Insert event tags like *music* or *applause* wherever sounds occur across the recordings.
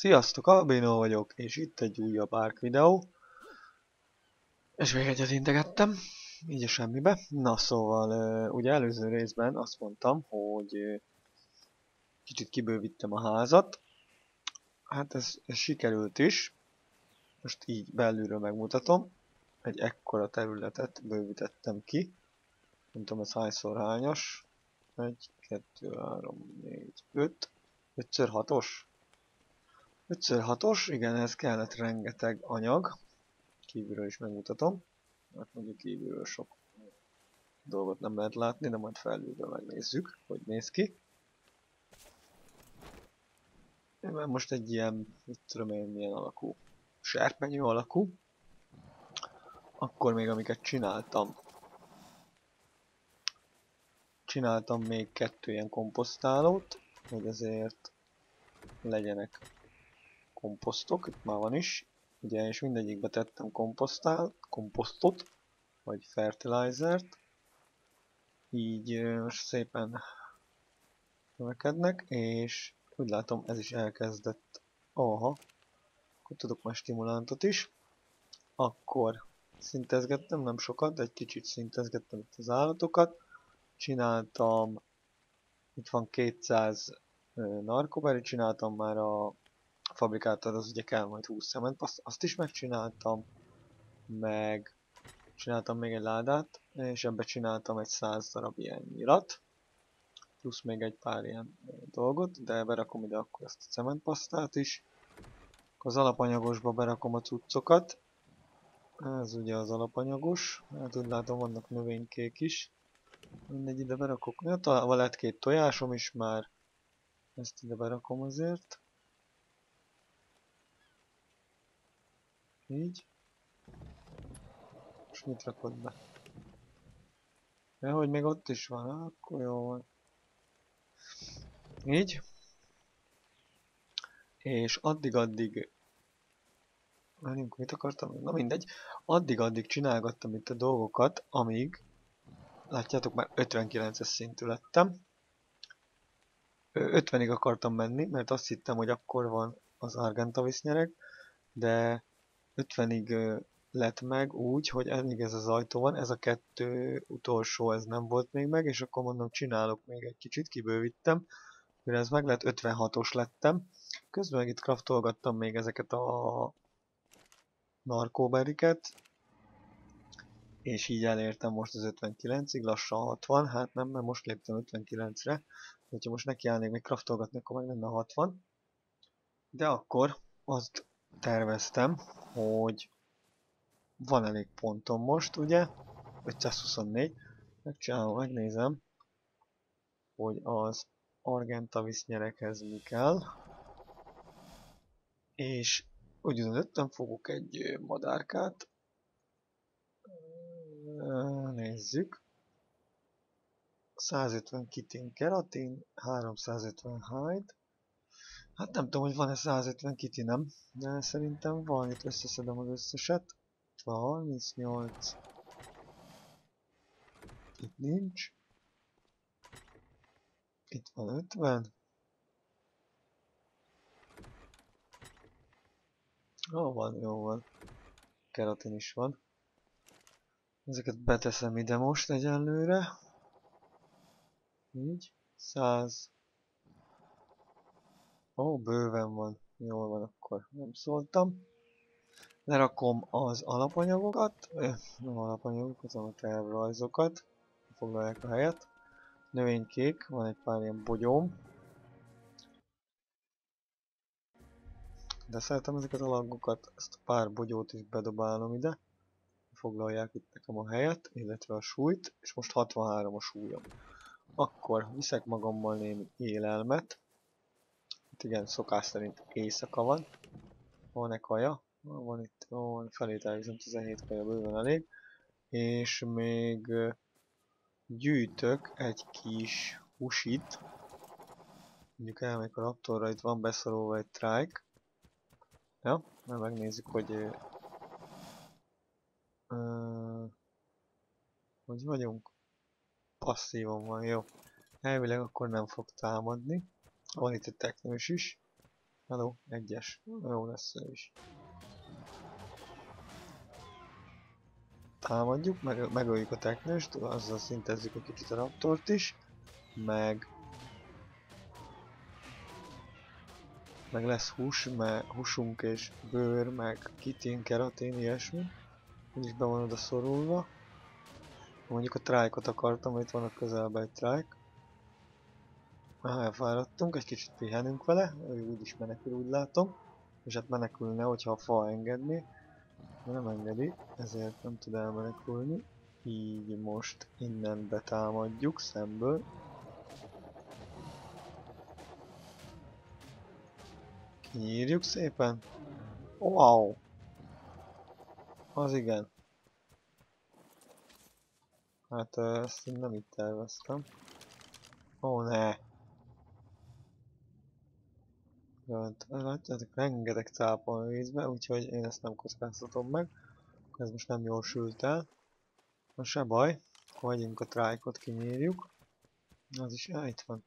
Sziasztok, Albino vagyok, és itt egy újabb Ark videó. És még egyet integettem, így a semmibe. Na szóval, ugye előző részben azt mondtam, hogy kicsit kibővítem a házat. Hát ez, ez sikerült is. Most így belülről megmutatom. Egy ekkora területet bővítettem ki. Nem tudom, ez hányszor hányas. 1, 2, 3, 4, 5. 5x6-os? 5x6-os, igen, ez kellett rengeteg anyag. Kívülről is megmutatom. Hát mondjuk kívülről sok dolgot nem lehet látni, de majd felülről megnézzük, hogy néz ki. Mert most egy ilyen, mit tudom én, milyen alakú, serpenyő alakú. Akkor még amiket csináltam. Csináltam még kettő ilyen komposztálót, hogy azért legyenek komposztok, itt már van is, ugye, és mindegyikbe tettem komposztál, komposztot, vagy fertilizert, így most szépen növekednek, és úgy látom ez is elkezdett, aha, akkor tudok már stimulántot is, akkor szintezgettem, nem sokat, de egy kicsit szintezgettem itt az állatokat, csináltam, itt van 200 narkoberi, csináltam már a fabrikátor az ugye kell majd 20 szement, azt, azt is megcsináltam, meg csináltam még egy ládát, és ebbe csináltam egy 100 darab ilyen nyilat, plusz még egy pár ilyen dolgot, de berakom ide akkor ezt a cementpasztát is. Az alapanyagosba berakom a cuccokat, ez ugye az alapanyagos, hát úgy látom vannak növénykék is. Mindegy ide berakok, ja, talán lett két tojásom is már, ezt ide berakom azért. Így. És mit rakod be? Ja, hogy még ott is van, akkor jó van. Így. És addig-addig... Menjünk, mit akartam? Na mindegy. Addig-addig csinálgattam itt a dolgokat, amíg... Látjátok, már 59-es szintű lettem. 50-ig akartam menni, mert azt hittem, hogy akkor van az Argentavis nyereg, de 50-ig lett meg úgy, hogy elég ez az ajtó van, ez a kettő utolsó, ez nem volt még meg, és akkor mondom, csinálok még egy kicsit, kibővítem, mire ez meg lett, 56-os lettem. Közben meg itt kraftolgattam még ezeket a narkóberiket, és így elértem most az 59-ig, lassan 60, hát nem, mert most léptem 59-re, hogyha most nekiállnék még kraftolgatni, akkor meg lenne 60. De akkor azt terveztem, hogy van elég pontom most, ugye? 524. Megcsinálom, megnézem, hogy az Argentavis nyerekhez mi kell. És úgy döntöttem, fogok egy madárkát. Nézzük. 150 kitin keratin, 350 hide, Hát nem tudom, hogy van-e 150 kiti, nem? De szerintem van, itt összeszedem az összeset. Itt van 38. Itt nincs. Itt van 50. Jó van, jó van. Keratin is van. Ezeket beteszem ide most egyenlőre. Így. 100. Ó, bőven van. Jól van, akkor nem szóltam. Lerakom az alapanyagokat, nem alapanyagokat, hanem a tervrajzokat. Foglalják a helyet. Növénykék, van egy pár ilyen bogyóm. De szeretem ezeket a lagokat, ezt a pár bogyót is bedobálom ide. Foglalják itt nekem a helyet, illetve a súlyt, és most 63 a súlyom. Akkor viszek magammal némi élelmet. Itt igen, szokás szerint éjszaka van. Van-e kaja? Van itt, van felét elviszem 17 kaja bőven elég. És még gyűjtök egy kis husit. Mondjuk elmegyek a raptorra, itt van beszorolva egy trike. Ja, mert megnézzük, hogy... Uh, hogy vagyunk? Passzívan van, jó. Elvileg akkor nem fog támadni. Van itt egy teknős is. Hello, egyes. Jó lesz ő is. Támadjuk, meg, megöljük a teknőst, azzal szintezzük a kicsit a raptort is, meg meg lesz hús, meg húsunk és bőr, meg kitin, keratin, ilyesmi. Úgyis be van oda szorulva. Mondjuk a trájkot akartam, itt van a közelben egy trájk. Aha, elfáradtunk, egy kicsit pihenünk vele, ő úgyis menekül, úgy látom. És hát menekülne, hogyha a fa engedni. De nem engedi, ezért nem tud elmenekülni. Így most innen betámadjuk szemből. Kinyírjuk szépen. Wow! Az igen. Hát ezt én nem itt terveztem. Ó, oh, ne! Hát, látjátok, rengeteg cápa a vízbe, úgyhogy én ezt nem kockáztatom meg. Ez most nem jól sült el. Na se baj, akkor a trájkot, kinyírjuk. Az is, á, itt van.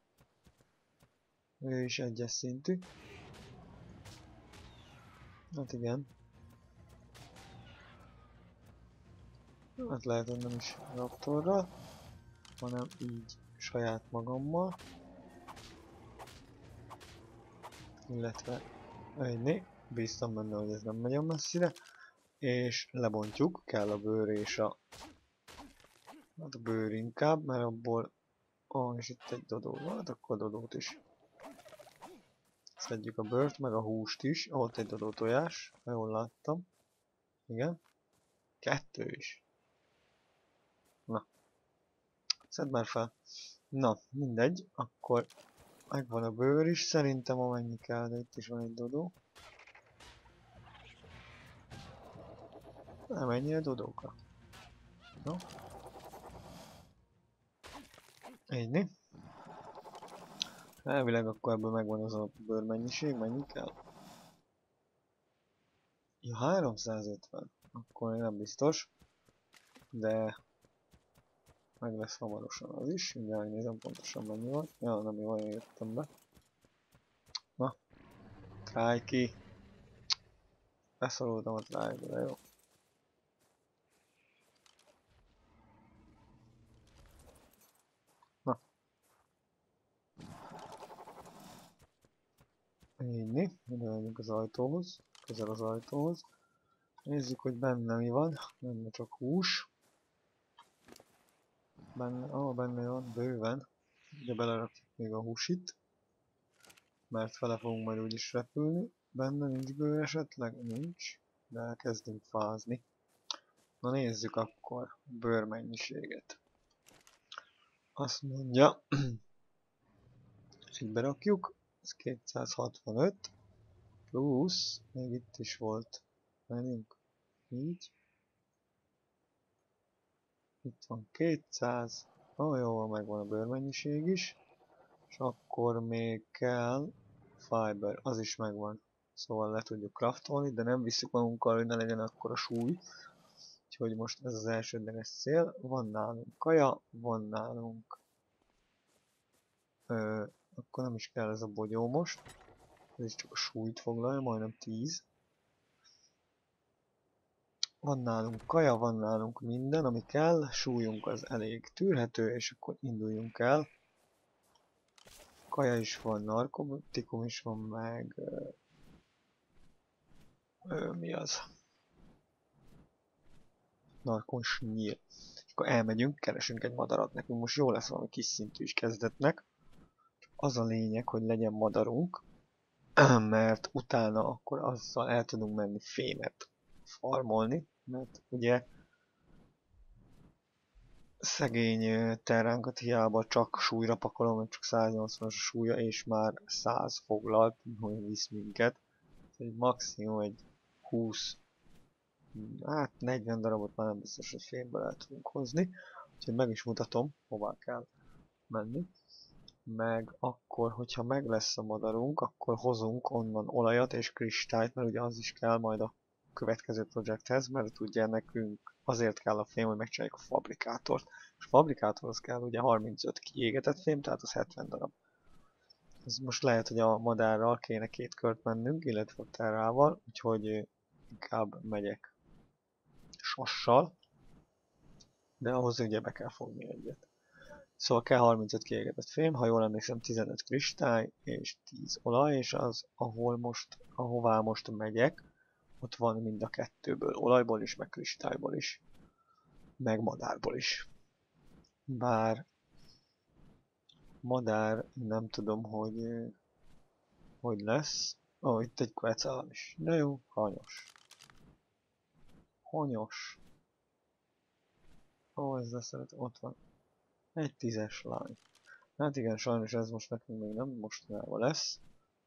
Ő is egyes szintű. Hát igen. Hát lehet, hogy nem is raptorral, hanem így saját magammal. Illetve ennyi. Bíztam benne, hogy ez nem megy messzire. És lebontjuk, kell a bőr és a... Hát a bőr inkább, mert abból... Oh, és itt egy dodó, hát akkor dodót is. Szedjük a bőrt, meg a húst is. Ott egy dodó tojás, ha jól láttam. Igen. Kettő is. Na. Szedd már fel. Na, mindegy. Akkor megvan a bőr is. Szerintem amennyi kell, de itt is van egy dodó. Nem ennyire dodóka. No. Ennyi. Elvileg akkor ebből megvan az a bőrmennyiség, mennyi kell? Ja, 350. Akkor még nem biztos. De meg lesz hamarosan az is. Ugye megnézem pontosan mennyi van. Ja, nem jó, olyan jöttem be. Na, tráj ki. Beszorultam a de jó. Így, ide megyünk az ajtóhoz, közel az ajtóhoz. Nézzük, hogy benne mi van. Benne csak hús. Benne, ó, benne van, bőven. Ugye belerakjuk még a húsit. Mert fele fogunk majd úgyis repülni. Benne nincs bőr esetleg? Nincs. De elkezdünk fázni. Na nézzük akkor bőr mennyiséget. Azt mondja, *clears throat* így berakjuk, ez 265 plusz, még itt is volt, menjünk, így. Itt van 200, oh, jó, megvan a bőrmennyiség is, és akkor még kell fiber, az is megvan. Szóval le tudjuk craftolni, de nem visszük magunkkal, hogy ne legyen akkor a súly. Úgyhogy most ez az elsődleges cél. Van nálunk kaja, van nálunk ö, akkor nem is kell ez a bogyó most. Ez is csak a súlyt foglalja, majdnem 10. Van nálunk kaja, van nálunk minden, ami kell, súlyunk az elég tűrhető, és akkor induljunk el. Kaja is van, narkotikum is van, meg... Ö, mi az? Narkons nyíl. És akkor elmegyünk, keresünk egy madarat, nekünk most jó lesz valami kis szintű is kezdetnek az a lényeg, hogy legyen madarunk, *clears throat* mert utána akkor azzal el tudunk menni fémet farmolni, mert ugye szegény terránkat hiába csak súlyra pakolom, mert csak 180-as a súlya, és már 100 foglalt, hogy visz minket. Egy maximum egy 20, hát 40 darabot már nem biztos, hogy fémből el tudunk hozni. Úgyhogy meg is mutatom, hová kell menni meg akkor, hogyha meg lesz a madarunk, akkor hozunk onnan olajat és kristályt, mert ugye az is kell majd a következő projekthez, mert ugye nekünk azért kell a fém, hogy megcsináljuk a fabrikátort. És a fabrikátorhoz kell ugye 35 kiégetett fém, tehát az 70 darab. Ez most lehet, hogy a madárral kéne két kört mennünk, illetve a terrával, úgyhogy inkább megyek sassal. De ahhoz ugye be kell fogni egyet. Szóval kell 35 kiégetett fém, ha jól emlékszem 15 kristály és 10 olaj, és az, ahol most, ahová most megyek, ott van mind a kettőből, olajból is, meg kristályból is, meg madárból is. Bár madár, nem tudom, hogy hogy lesz. Ó, oh, itt egy kvecál is. De jó, hanyos. Hanyos. Ó, oh, ez szeret, ott van. Egy tízes lány. Hát igen, sajnos ez most nekünk még nem mostanában lesz.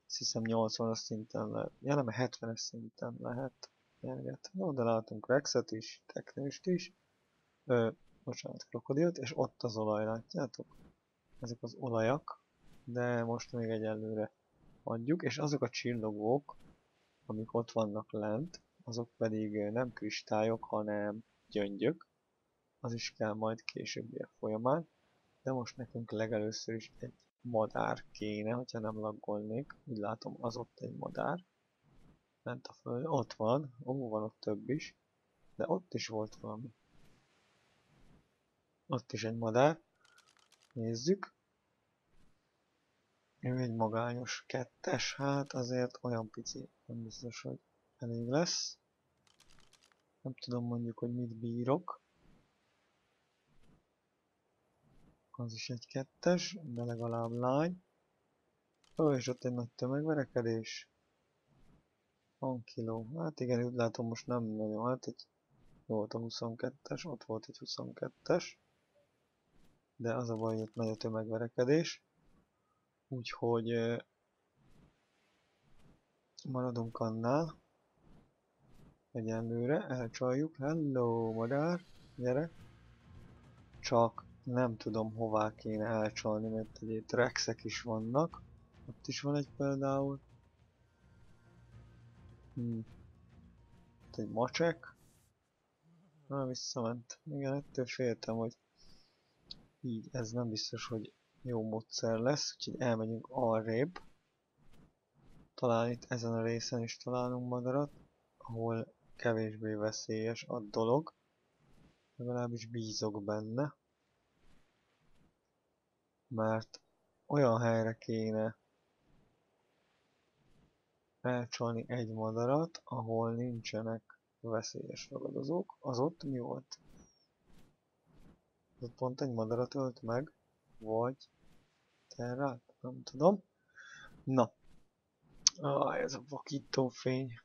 Azt hiszem 80-as szinten lehet. Ja nem, 70-es szinten lehet nyerget. Jó, de látunk Rexet is, Teknőst is. Ö, bocsánat, krokodilt, és ott az olaj, látjátok? Ezek az olajak, de most még egyelőre adjuk, és azok a csillogók, amik ott vannak lent, azok pedig nem kristályok, hanem gyöngyök. Az is kell majd későbbiek folyamán de most nekünk legelőször is egy madár kéne, hogyha nem laggolnék. Úgy látom, az ott egy madár. Ment a föld. Ott van. Ó, van ott több is. De ott is volt valami. Ott is egy madár. Nézzük. Ő egy magányos kettes, hát azért olyan pici, nem biztos, hogy elég lesz. Nem tudom mondjuk, hogy mit bírok. Az is egy kettes, de legalább lány. Ó, és ott egy nagy tömegverekedés. Van kiló. Hát igen, úgy látom most nem nagyon. Hát egy volt a 22-es, ott volt egy 22-es. De az a baj, hogy ott nagy a tömegverekedés. Úgyhogy maradunk annál. Egyenlőre, elcsaljuk. Hello, madár, gyere. Csak nem tudom hová kéne elcsalni, mert ugye rexek is vannak. Ott is van egy például. Hmm. Itt egy macsek. Na, visszament. Igen, ettől féltem, hogy így ez nem biztos, hogy jó módszer lesz, úgyhogy elmegyünk arrébb. Talán itt ezen a részen is találunk madarat, ahol kevésbé veszélyes a dolog. Legalábbis bízok benne mert olyan helyre kéne elcsalni egy madarat, ahol nincsenek veszélyes ragadozók. Az ott mi volt? Az ott pont egy madarat ölt meg? Vagy terrát? Nem tudom. Na. Ah, ez a vakító fény.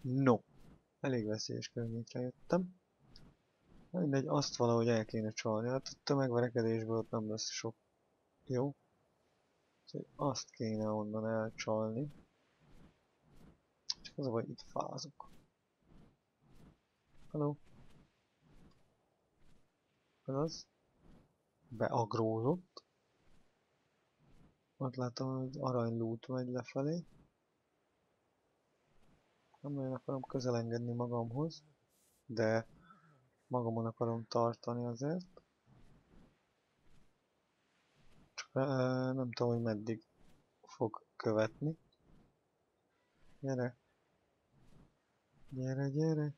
No. Elég veszélyes környékre jöttem. Mindegy, azt valahogy el kéne csalni. Hát a tömegverekedésből ott nem lesz sok jó. Úgyhogy azt kéne onnan elcsalni. Csak az a baj, itt fázok. Hello? Ez az? Beagrózott. Ott látom, hogy arany loot megy lefelé. Nem nagyon akarom közelengedni magamhoz, de magamon akarom tartani azért. Csak e, nem tudom, hogy meddig fog követni. Gyere! Gyere, gyere!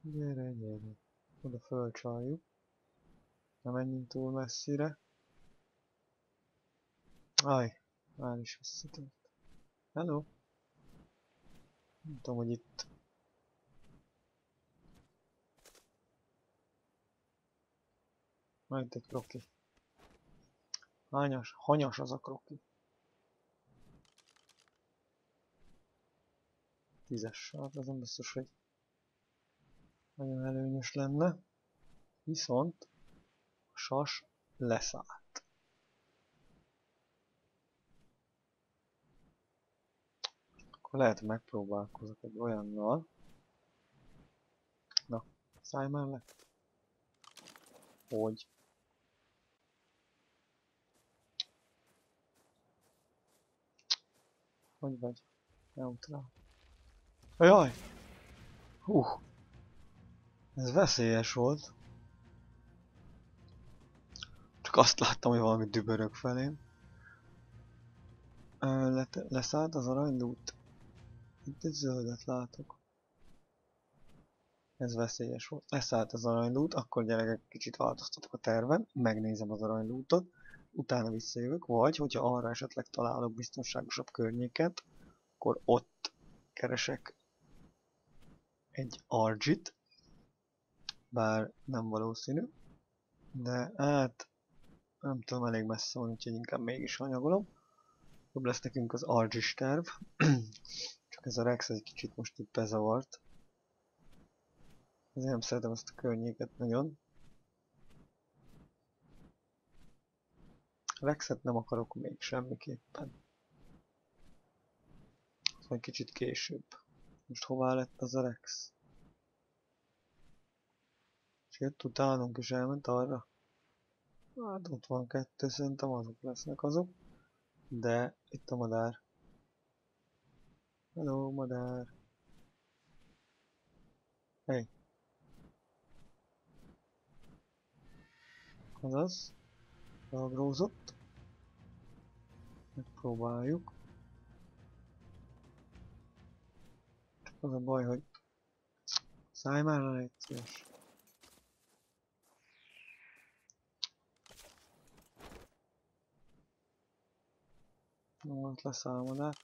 Gyere, gyere! Oda fölcsaljuk. Nem menjünk túl messzire. Aj, már is visszatért. Hello! Nem tudom, hogy itt Majd egy kroki. Hányas, hanyas az a kroki. Tízes hát az nem biztos, hogy nagyon előnyös lenne. Viszont a sas leszállt. Akkor lehet megpróbálkozok egy olyannal. Na, szállj mellett. Hogy Hogy vagy? Tudom. Jaj! Hú! Ez veszélyes volt. Csak azt láttam, hogy valami dübörög felém. Le leszállt az aranylút. Itt egy zöldet látok. Ez veszélyes volt. Leszállt az aranylút, akkor gyerekek kicsit változtatok a terven, megnézem az aranylútot, utána visszajövök, vagy hogyha arra esetleg találok biztonságosabb környéket, akkor ott keresek egy argit, bár nem valószínű, de hát nem tudom, elég messze van, úgyhogy inkább mégis anyagolom. Jobb lesz nekünk az argis terv, *clears throat* csak ez a Rex egy kicsit most itt bezavart. Ezért nem szeretem ezt a környéket nagyon. Rexet nem akarok még semmiképpen. Ez majd kicsit később. Most hová lett az a Rex? És jött utánunk és elment arra? Hát ott van kettő, szerintem azok lesznek azok. De itt a madár. Hello, madár. Hey. Azaz. Beagrózott. Megpróbáljuk. Csak az a baj, hogy szállj már le egy szíves. Ott leszállodát.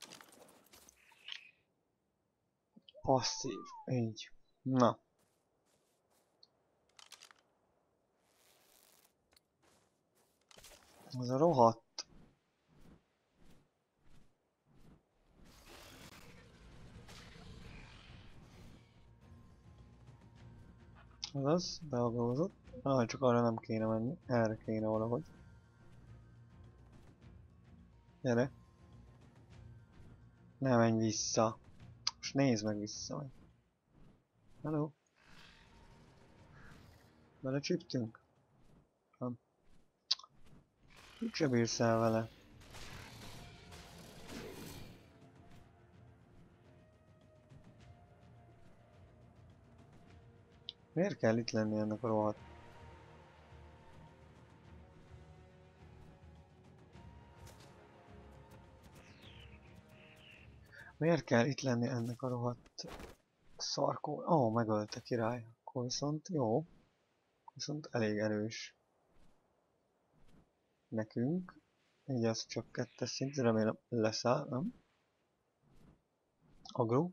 Passzív. Így. Na. Az a rohadt. Azaz, beagózott. Ah, csak arra nem kéne menni. Erre kéne valahogy. Gyere. Ne menj vissza. Most nézd meg vissza. Hello. Belecsíptünk? Úgyse bírsz el vele. Miért kell itt lenni ennek a rohadt? Miért kell itt lenni ennek a rohadt szarkó? Ó, oh, megölte király. Akkor viszont jó. Viszont elég erős. Nekünk. Így az csak kettes szint, remélem leszáll, nem? Agro.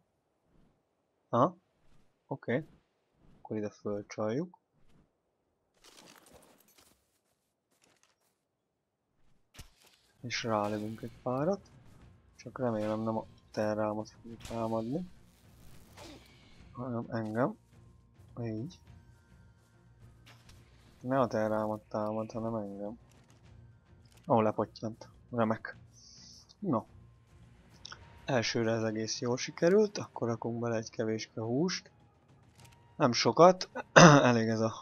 Ha? Oké. Okay. Akkor ide fölcsaljuk. És rálövünk egy párat. Csak remélem nem a terrámat fogjuk támadni. Hanem engem. Így. Ne a terrámat támad, hanem engem. Ó, oh, lepottyant. Remek. No. Elsőre ez egész jól sikerült, akkor rakunk bele egy kevéske húst. Nem sokat, *clears throat* elég ez a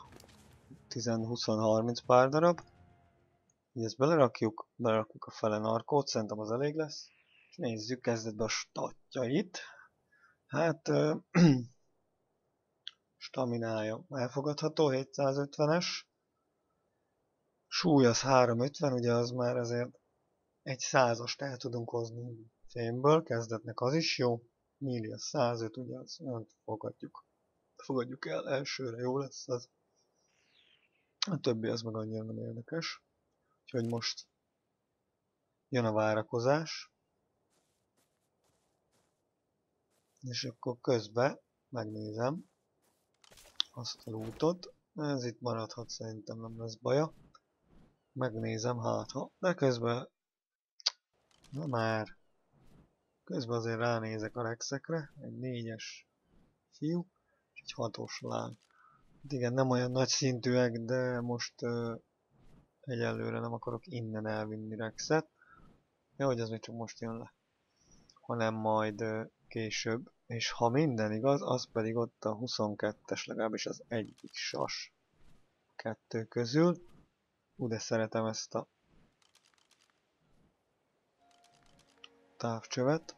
10-20-30 pár darab. Így ezt belerakjuk, belerakjuk a fele narkót, szerintem az elég lesz. És nézzük kezdetben a statjait. Hát, *clears throat* staminája elfogadható, 750-es. Súly az 350, ugye az már azért egy százast el tudunk hozni fémből, kezdetnek az is jó. Milli a 105, ugye az fogadjuk. Fogadjuk el, elsőre jó lesz az. A többi az meg annyira nem érdekes. Úgyhogy most jön a várakozás. És akkor közben megnézem azt a lootot. Ez itt maradhat, szerintem nem lesz baja. Megnézem, hát ha. De közben... Na már. Közben azért ránézek a rexekre. Egy négyes fiú, és egy hatos lány. Hát igen, nem olyan nagy szintűek, de most uh, egyelőre nem akarok innen elvinni rexet. Ja, hogy az még csak most jön le. Hanem majd uh, később, és ha minden igaz, az pedig ott a 22-es, legalábbis az egyik sas kettő közül. Ú, de szeretem ezt a távcsövet.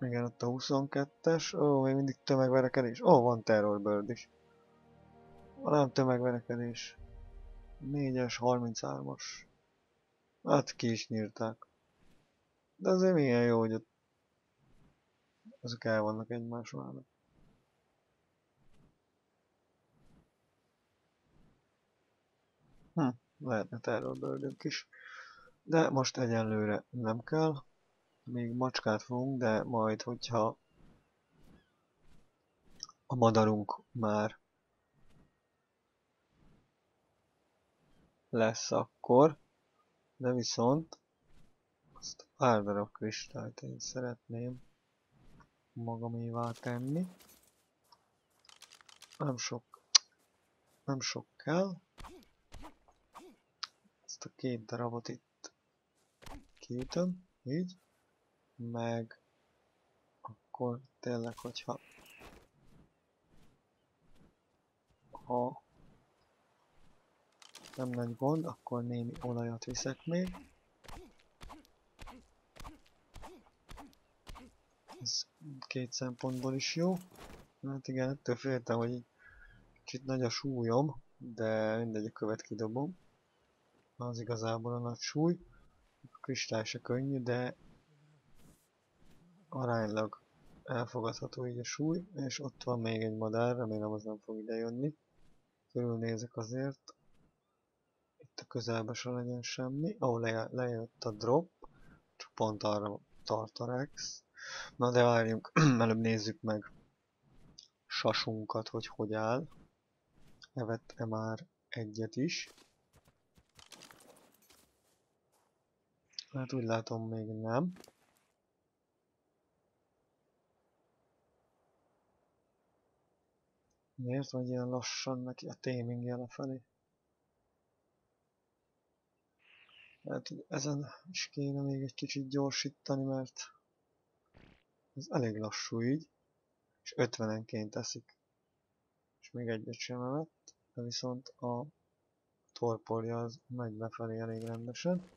Igen, ott a 22-es. Ó, még mindig tömegverekedés. Ó, van Terror Bird is. Van tömegverekedés. 4-es, 33-as. Hát ki is nyírták. De azért milyen jó, hogy ott azok el vannak egymás mellett. Hm, lehetne terrorbördünk is. De most egyenlőre nem kell. Még macskát fogunk, de majd, hogyha a madarunk már lesz akkor, de viszont azt pár darab kristályt én szeretném magamévá tenni. Nem sok, nem sok kell. A két darabot itt kiütöm, így. Meg akkor tényleg, hogyha ha nem nagy gond, akkor némi olajat viszek még. Ez két szempontból is jó. Hát igen, ettől féltem, hogy kicsit nagy a súlyom, de mindegy, a követ kidobom. Az igazából a nagy súly. A kristály se könnyű, de aránylag elfogadható így a súly, és ott van még egy madár, remélem az nem fog ide jönni. Körülnézek azért. Itt a közelben se legyen semmi. Ahol le lejött a drop, csak pont arra tart a Rex. Na de várjunk, *clears throat* előbb nézzük meg sasunkat, hogy hogy áll. Evett-e már egyet is. Hát úgy látom még nem. Miért vagy ilyen lassan neki a tamingje lefelé? Hát ezen is kéne még egy kicsit gyorsítani, mert ez elég lassú így, és 50-enként teszik. És még egyet sem evett, de viszont a torpolja az megy befelé elég rendesen.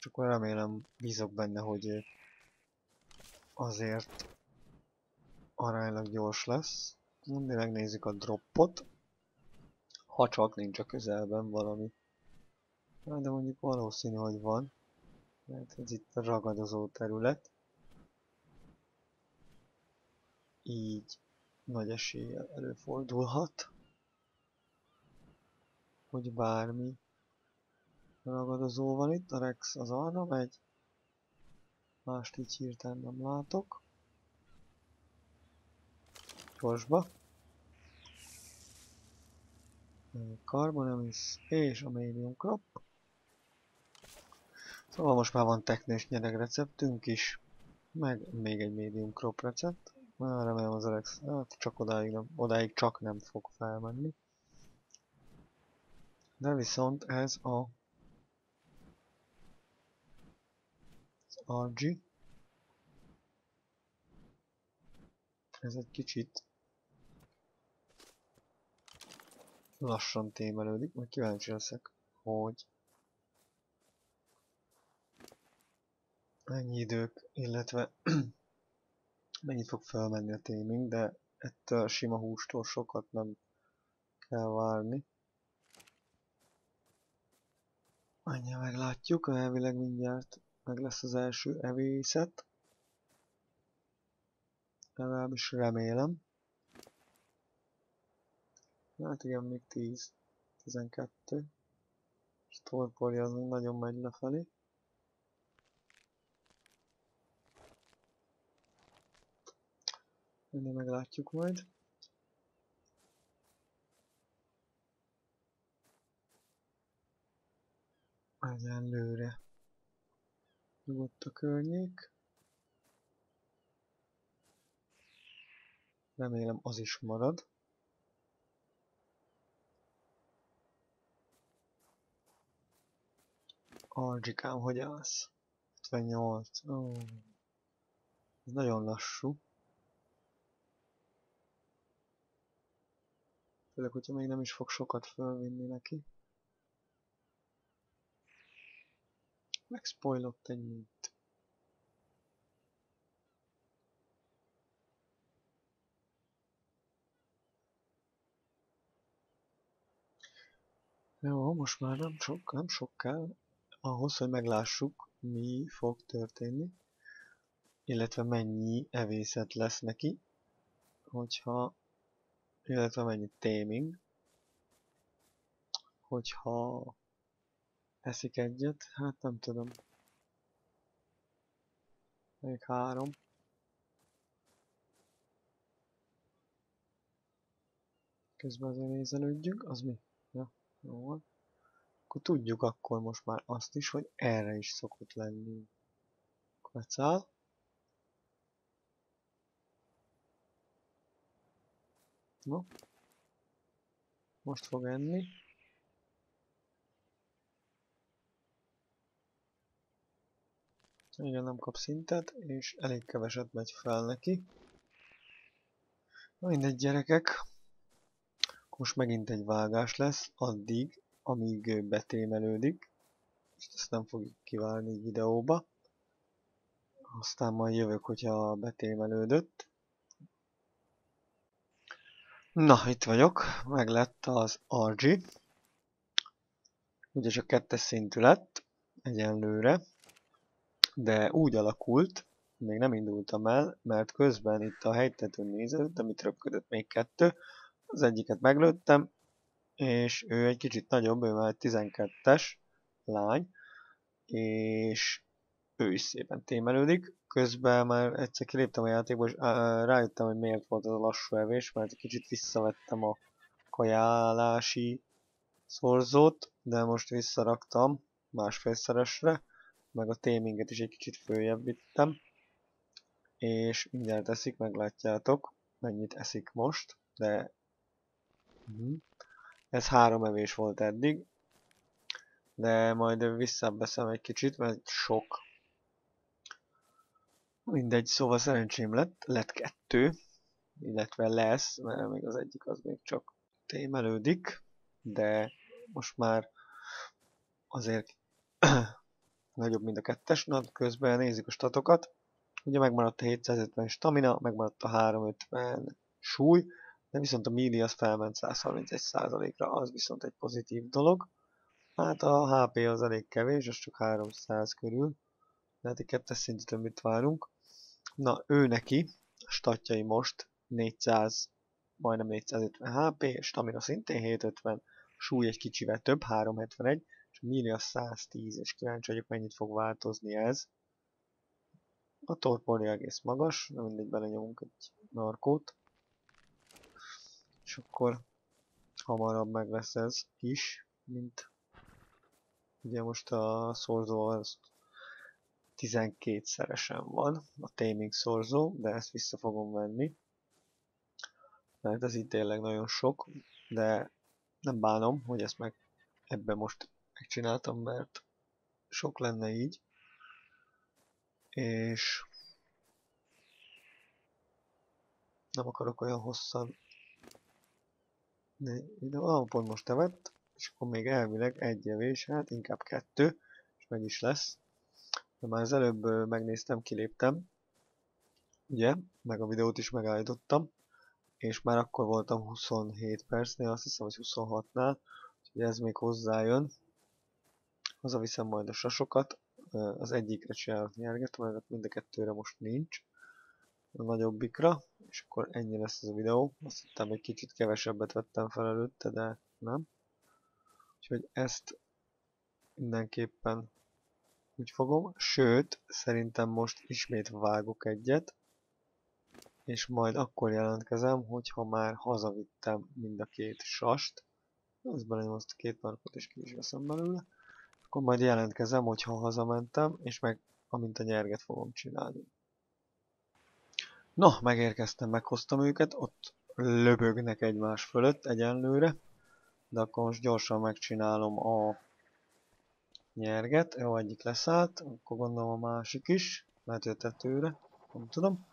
Csak remélem, bízok benne, hogy azért aránylag gyors lesz. Mindig megnézzük a droppot. Ha csak nincs a közelben valami. De mondjuk valószínű, hogy van. Mert ez itt a ragadozó terület. Így nagy eséllyel előfordulhat. Hogy bármi ragadozó van itt. A Rex az arra megy. Mást így hirtelen nem látok gyorsba. Carbonemis és a medium crop. Szóval most már van technés nyereg receptünk is, meg még egy medium crop recept. Már remélem az Alex, hát csak odáig, nem, odáig csak nem fog felmenni. De viszont ez a RG ez egy kicsit lassan témelődik, majd kíváncsi leszek, hogy mennyi idők, illetve *clears throat* mennyit fog felmenni a téming, de ettől a sima hústól sokat nem kell várni. Annyi meglátjuk, elvileg mindjárt meg lesz az első evészet. Legalábbis remélem. Hát igen, még 10, 12. És torpolja az nagyon megy lefelé. Minden meglátjuk majd. Egyenlőre nyugodt a környék. Remélem az is marad. Argyikám, hogy állsz? 58. Oh. Ez nagyon lassú. Főleg, hogyha még nem is fog sokat fölvinni neki. Megspoilott mint. Jó, most már nem sok, nem sok kell ahhoz, hogy meglássuk, mi fog történni, illetve mennyi evészet lesz neki, hogyha, illetve mennyi taming, hogyha eszik egyet, hát nem tudom. Még három. Közben azért nézelődjünk, az mi? Ja, jó van. Akkor tudjuk akkor most már azt is, hogy erre is szokott lenni. Kvecál. No. Most fog enni. Igen, nem kap szintet, és elég keveset megy fel neki. Mindegy gyerekek, most megint egy vágás lesz, addig, amíg betémelődik. És ezt nem fogjuk kiválni videóba. Aztán majd jövök, hogyha betémelődött. Na, itt vagyok. Meg lett az RG. Ugye csak kettes szintű lett, egyenlőre. De úgy alakult, még nem indultam el, mert közben itt a helytetőn nézett, amit röpködött még kettő, az egyiket meglőttem, és ő egy kicsit nagyobb, ő már 12-es lány, és ő is szépen témelődik. Közben már egyszer kiléptem a játékból, és rájöttem, hogy miért volt az a lassú evés, mert egy kicsit visszavettem a kajálási szorzót, de most visszaraktam másfélszeresre, meg a taminget is egy kicsit följebb vittem, és mindjárt eszik, meglátjátok, mennyit eszik most, de Uh-huh. Ez három evés volt eddig. De majd visszabeszem egy kicsit, mert sok. Mindegy, szóval szerencsém lett, lett kettő, illetve lesz, mert még az egyik az még csak témelődik, de most már azért nagyobb, mint a kettes. Na, közben nézzük a statokat. Ugye megmaradt a 750 stamina, megmaradt a 350 súly, de viszont a mili az felment 131%-ra, az viszont egy pozitív dolog. Hát a HP az elég kevés, az csak 300 körül, hát egy kettes szintű mit várunk. Na, ő neki, a statjai most 400, majdnem 450 HP, stamina szintén 750, súly egy kicsivel több, 371, és a mili a 110, és kíváncsi vagyok mennyit fog változni ez. A torpoli egész magas, nem mindegy belenyomunk egy narkót és akkor hamarabb meg lesz ez is, mint ugye most a szorzó az 12-szeresen van, a taming szorzó, de ezt vissza fogom venni, mert ez itt tényleg nagyon sok, de nem bánom, hogy ezt meg ebben most megcsináltam, mert sok lenne így, és nem akarok olyan hosszan de ide pont most evett, és akkor még elvileg egy evés, hát inkább kettő, és meg is lesz. De már az előbb megnéztem, kiléptem, ugye, meg a videót is megállítottam, és már akkor voltam 27 percnél, azt hiszem, hogy 26-nál, úgyhogy ez még hozzájön. Hazaviszem majd a sasokat, az egyikre csinálok nyerget, mert mind a kettőre most nincs a nagyobbikra, és akkor ennyi lesz ez a videó. Azt hittem egy kicsit kevesebbet vettem fel előtte, de nem. Úgyhogy ezt mindenképpen úgy fogom. Sőt, szerintem most ismét vágok egyet, és majd akkor jelentkezem, hogyha már hazavittem mind a két sast. Ez belenyom azt a két markot, és ki is veszem belőle. Akkor majd jelentkezem, hogyha hazamentem, és meg amint a nyerget fogom csinálni. Na, megérkeztem, meghoztam őket, ott löbögnek egymás fölött egyenlőre, de akkor most gyorsan megcsinálom a nyerget, jó, egyik leszállt, akkor gondolom a másik is, lehet hogy tetőre, nem tudom.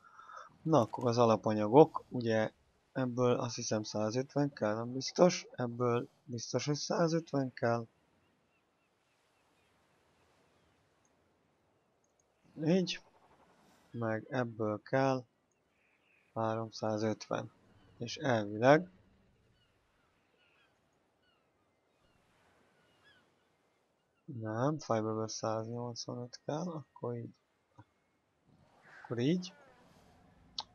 Na, akkor az alapanyagok, ugye ebből azt hiszem 150 kell, nem biztos, ebből biztos, hogy 150 kell. Így, meg ebből kell 350. És elvileg Nem, Fiberből 185 kell, akkor így. Akkor így.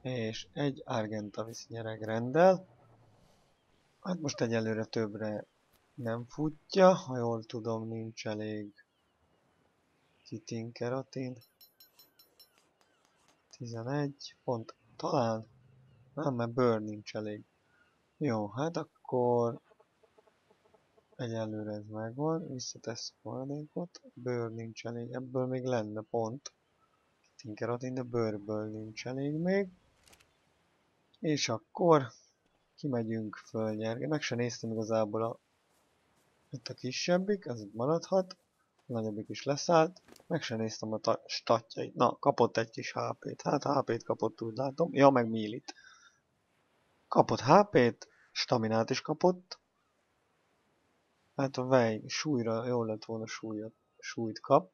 És egy Argentavis nyereg rendel. Hát most egyelőre többre nem futja, ha jól tudom nincs elég kitin keratin. 11, pont talán. Nem, mert bőr nincs elég. Jó, hát akkor egyelőre ez megvan, visszatesszük maradékot, bőr nincs elég, ebből még lenne pont. Tinkeratin, de bőrből nincs elég még. És akkor kimegyünk fölnyerni. Meg se néztem igazából a... Itt a kisebbik, ez itt maradhat. Nagyobbik is leszállt. Meg se néztem a statjait. Na, kapott egy kis HP-t. Hát HP-t kapott, úgy látom. Ja, meg millit. Kapott HP-t, staminát is kapott. Hát a vej súlyra jól lett volna súlyot, súlyt kap.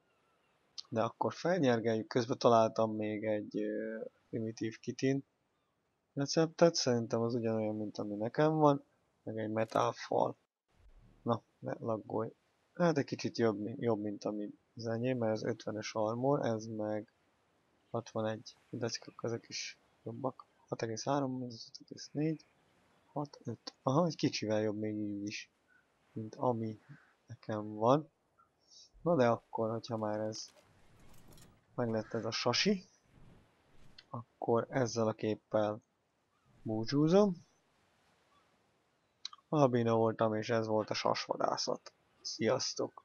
De akkor felnyergeljük. Közben találtam még egy uh, primitív kitin receptet. Szerintem az ugyanolyan, mint ami nekem van. Meg egy metálfal. Na, ne laggolj. Hát egy kicsit jobb, jobb mint ami az enyém, mert ez 50-es armor, ez meg 61. De ezek is jobbak. 6,3, ez 5,4. 6, 5. Aha, egy kicsivel jobb még így is, mint ami nekem van. Na de akkor, hogyha már ez meg lett ez a sasi, akkor ezzel a képpel búcsúzom. Albino voltam, és ez volt a sasvadászat. 冷やすとか。